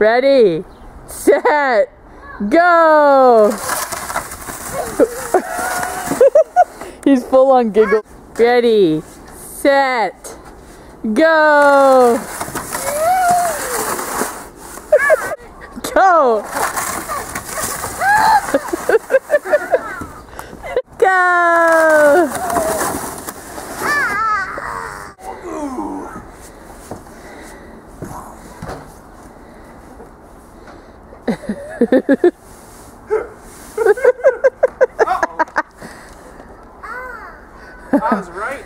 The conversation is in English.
Ready, set, go! He's full on giggle. Ready, set, go! go! go! I was right